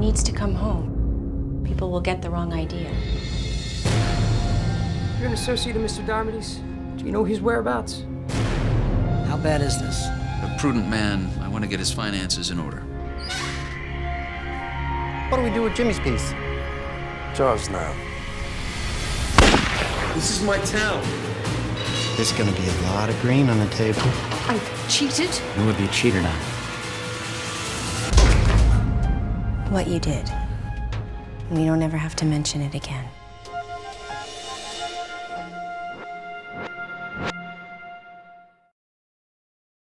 needs to come home. People will get the wrong idea. You're an associate of Mr. Darmody's? Do you know his whereabouts? How bad is this? A prudent man, I want to get his finances in order. What do we do with Jimmy's piece? Jaws now. This is my town. There's gonna be a lot of green on the table. I've cheated? Who would be a cheater What you did. We don't ever have to mention it again.